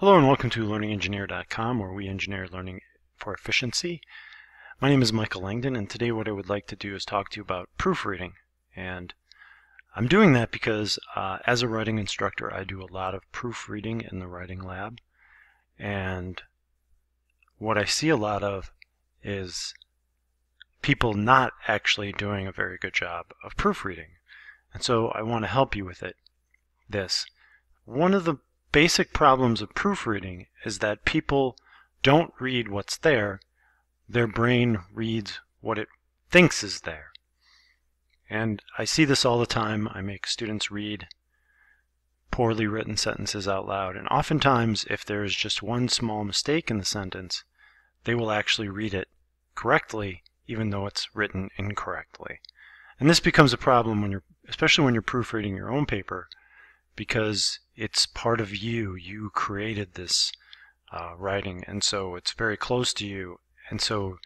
Hello and welcome to learningengineer.com where we engineer learning for efficiency. My name is Michael Langdon and today what I would like to do is talk to you about proofreading. And I'm doing that because uh, as a writing instructor I do a lot of proofreading in the writing lab. And what I see a lot of is people not actually doing a very good job of proofreading. And so I want to help you with it. This. One of the basic problems of proofreading is that people don't read what's there, their brain reads what it thinks is there. And I see this all the time. I make students read poorly written sentences out loud. And oftentimes, if there is just one small mistake in the sentence, they will actually read it correctly, even though it's written incorrectly. And this becomes a problem when you're, especially when you're proofreading your own paper, because it's part of you. You created this uh, writing, and so it's very close to you. And so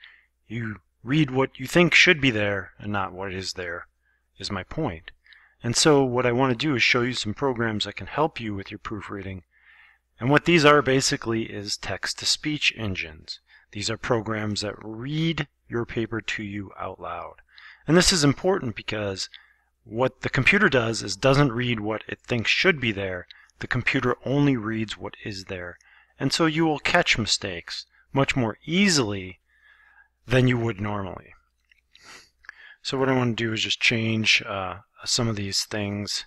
you read what you think should be there and not what is there, is my point. And so what I want to do is show you some programs that can help you with your proofreading. And what these are basically is text-to-speech engines. These are programs that read your paper to you out loud. And this is important because what the computer does is doesn't read what it thinks should be there, the computer only reads what is there. And so you will catch mistakes much more easily than you would normally. So what I want to do is just change uh, some of these things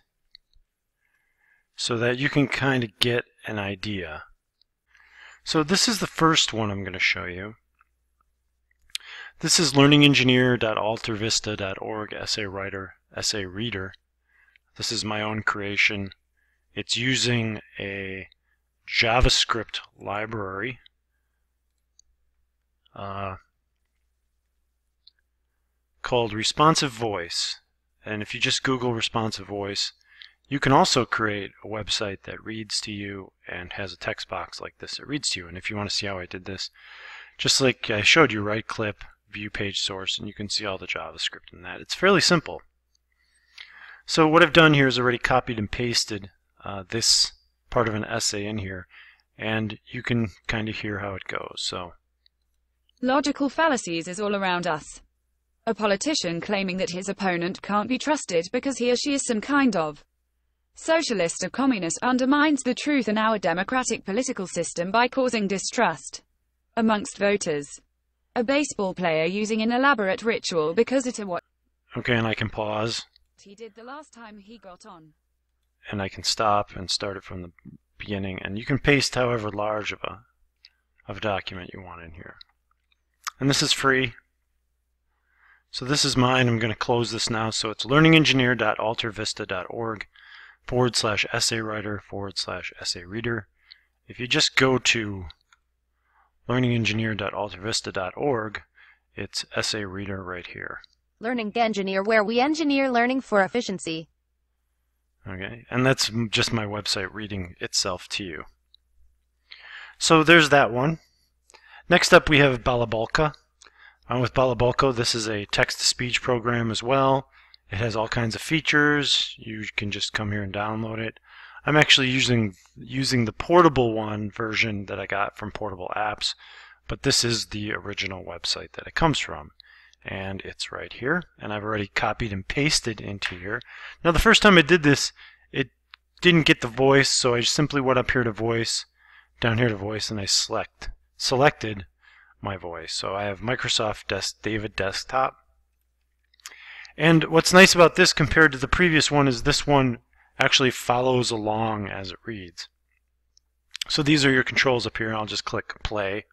so that you can kind of get an idea. So this is the first one I'm going to show you. This is learningengineer.altervista.org essay writer, essay reader. This is my own creation. It's using a JavaScript library. Uh, called Responsive Voice. And if you just Google Responsive Voice, you can also create a website that reads to you and has a text box like this that reads to you. And if you want to see how I did this, just like I showed you, right click, view page source, and you can see all the JavaScript in that. It's fairly simple. So what I've done here is already copied and pasted uh, this part of an essay in here, and you can kind of hear how it goes. So, Logical fallacies is all around us. A politician claiming that his opponent can't be trusted because he or she is some kind of socialist or communist undermines the truth in our democratic political system by causing distrust amongst voters. A baseball player using an elaborate ritual because it a what okay, and I can pause, he did the last time he got on. And I can stop and start it from the beginning, and you can paste however large of a of a document you want in here. And this is free. So this is mine. I'm going to close this now. So it's learningengineer.altervista.org forward slash essay writer forward slash essay reader. If you just go to learningengineer.altervista.org, it's essay reader right here. Learning Engineer, where we engineer learning for efficiency. Okay, and that's just my website reading itself to you. So there's that one. Next up we have Balabolka. Uh, with Balabolka, this is a text-to-speech program as well. It has all kinds of features. You can just come here and download it. I'm actually using using the portable one version that I got from Portable Apps, but this is the original website that it comes from. And it's right here, and I've already copied and pasted into here. Now the first time I did this, it didn't get the voice, so I simply went up here to voice, down here to voice, and I select selected my voice. So I have Microsoft Desk David Desktop. And what's nice about this compared to the previous one is this one actually follows along as it reads. So these are your controls up here, I'll just click play.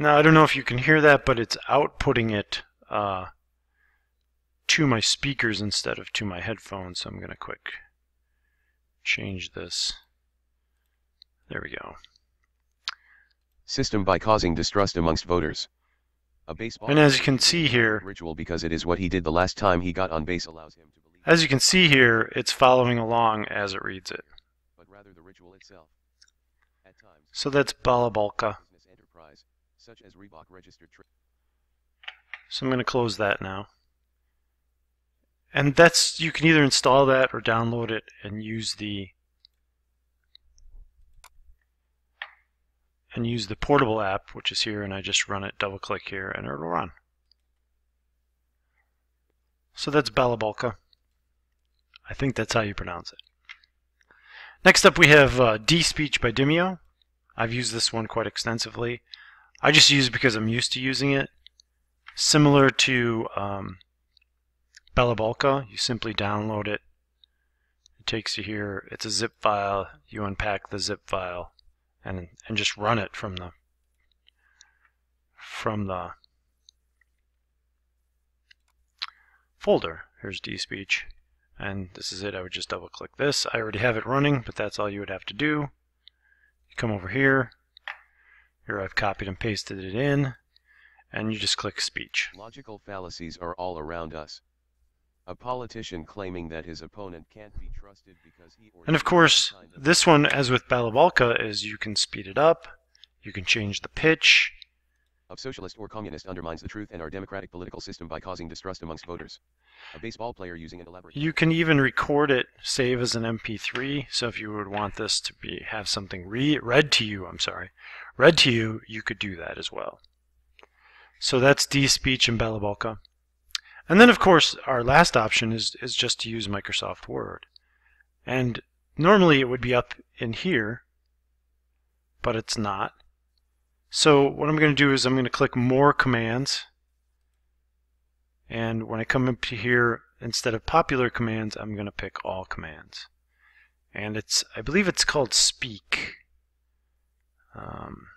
Now I don't know if you can hear that, but it's outputting it uh, to my speakers instead of to my headphones. So I'm going to quick change this. There we go. System by causing distrust amongst voters. A baseball And as you can see here, ritual because it is what he did the last time he got on base allows him to believe, as you can see here, it's following along as it reads it. but rather the ritual itself. At times, So that's Balabolka. Such as Reebok registered tra- So I'm going to close that now. And that's you can either install that or download it and use the and use the portable app which is here and I just run it double click here and it'll run. So that's Balabolka. I think that's how you pronounce it. Next up we have uh, DSpeech by Dimio. I've used this one quite extensively. I just use it because I'm used to using it. Similar to um, you simply download it. It takes you here. It's a zip file. You unpack the zip file and and just run it from the from the folder. Here's DSpeech. And this is it. I would just double click this. I already have it running, but that's all you would have to do. You come over here. Here I've copied and pasted it in. And you just click speech. Logical fallacies are all around us. A politician claiming that his opponent can't be trusted because he or And of course, some kind of- this one, as with Balabolka, is you can speed it up, you can change the pitch, of socialist or communist undermines the truth and our democratic political system by causing distrust amongst voters. A baseball player using an elaborate You can even record it, save as an MP3. So if you would want this to be have something re read to you, I'm sorry, read to you, you could do that as well. So that's DSpeech and Balabolka. And then of course our last option is is just to use Microsoft Word. And normally it would be up in here, but it's not. So what I'm going to do is I'm going to click More Commands. And when I come up to here, instead of popular commands, I'm going to pick all commands. And it's, I believe it's called speak. Um,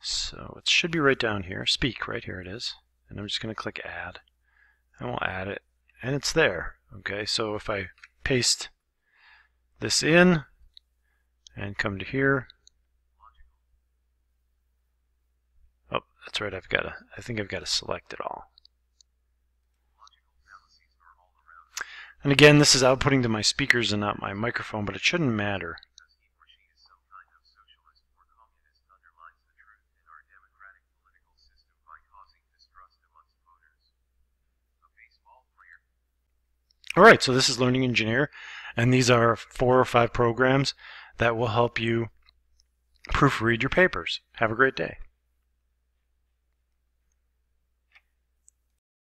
so it should be right down here. Speak, right here it is. And I'm just going to click add. And we'll add it. And it's there. Okay, so if I paste this in and come to here, that's right. I've got to. I think I've got to select it all. And again, this is outputting to my speakers and not my microphone, but it shouldn't matter. All right, so this is Learning Engineer, and these are four or five programs that will help you proofread your papers. Have a great day.